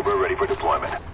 Cobra ready for deployment.